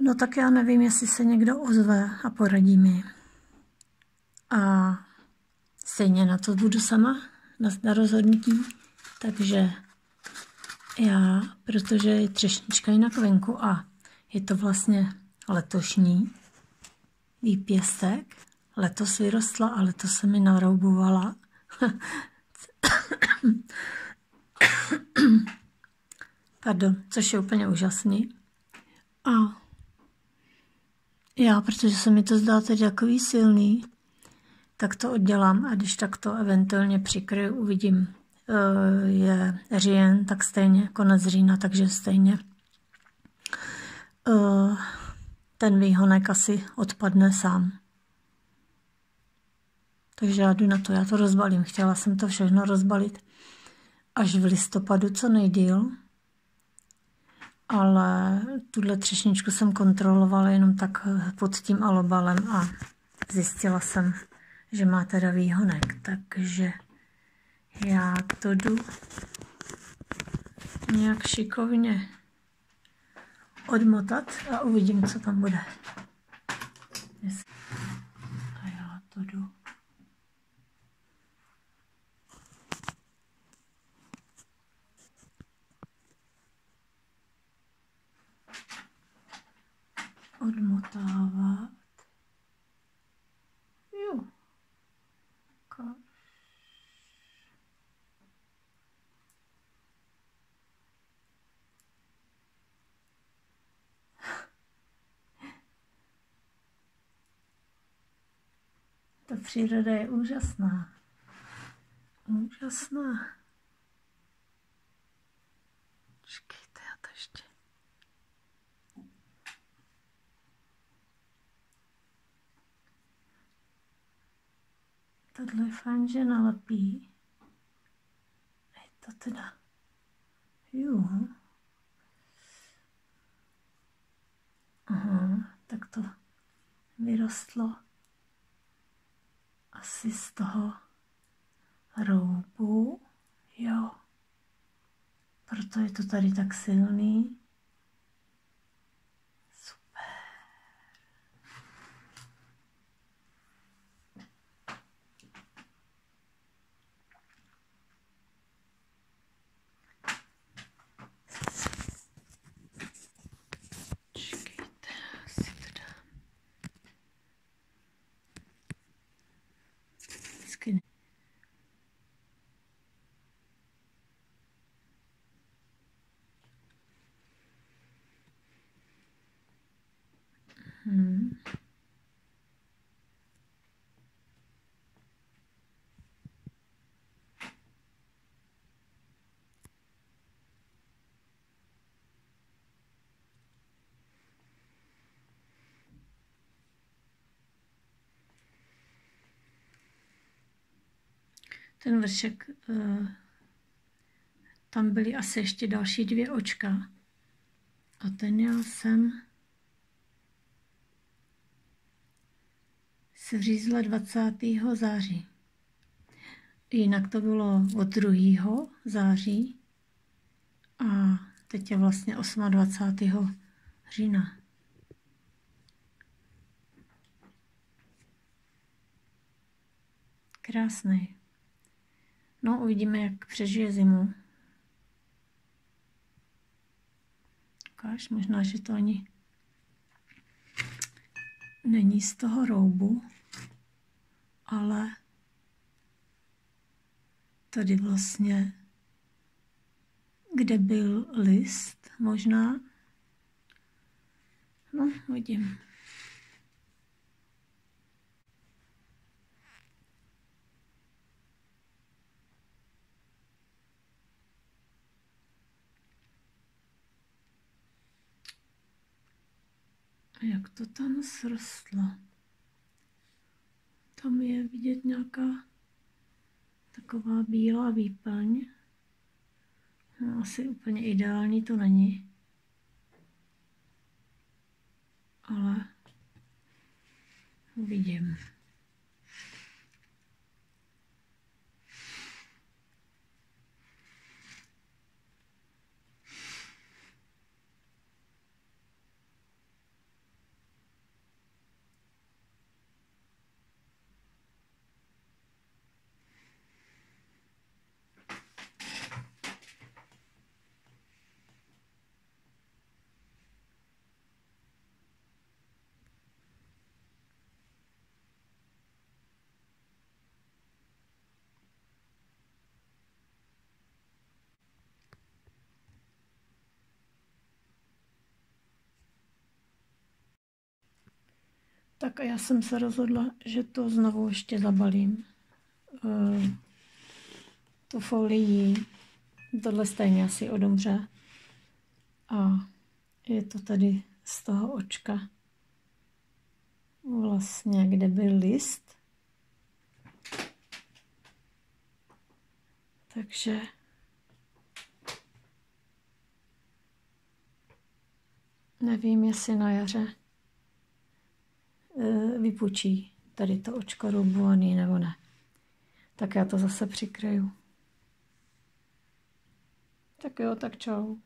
No tak já nevím, jestli se někdo ozve a poradí mi. A stejně na to budu sama, na, na rozhodnutí. Takže já, protože je třešnička jinak venku a je to vlastně letošní výpěstek, letos vyrostla a letos se mi naroubovala. Pardon, což je úplně úžasný. A já, protože se mi to zdá teď takový silný, tak to oddělám a když tak to eventuálně přikryju, uvidím. E, je říjen, tak stejně, konec října, takže stejně e, ten výhonek asi odpadne sám. Takže já jdu na to, já to rozbalím. Chtěla jsem to všechno rozbalit až v listopadu co nejdíl, ale tuhle třešničku jsem kontrolovala jenom tak pod tím alobalem a zjistila jsem, že má teda výhonek, takže já to jdu nějak šikovně odmotat a uvidím, co tam bude. A já to jdu odmotávat. Jo. Ta příroda je úžasná. Úžasná. Počkejte, já to ještě... Tohle je fajn, že nalepí. Je to teda... Jo. Aha, tak to vyrostlo asi z toho roubu, jo. Proto je to tady tak silný. Hmm. Ten vršek, eh, tam byly asi ještě další dvě očka. A ten já jsem se vřízla 20. září. Jinak to bylo od 2. září a teď je vlastně 28. října. Krásný. No, uvidíme, jak přežije zimu. Ukáž, možná, že to ani není z toho roubu ale tady vlastně, kde byl list možná, no vidím. Jak to tam srostlo? Tam je vidět nějaká taková bílá výplň. No, asi úplně ideální to není. Ale uvidím. Tak a já jsem se rozhodla, že to znovu ještě zabalím. Uh, tu folii. Tohle stejně asi odumře. A je to tady z toho očka. Vlastně, kde byl list. Takže nevím, jestli na jaře vypučí tady to očko rubovaný nebo ne. Tak já to zase přikryju. Tak jo, tak čau.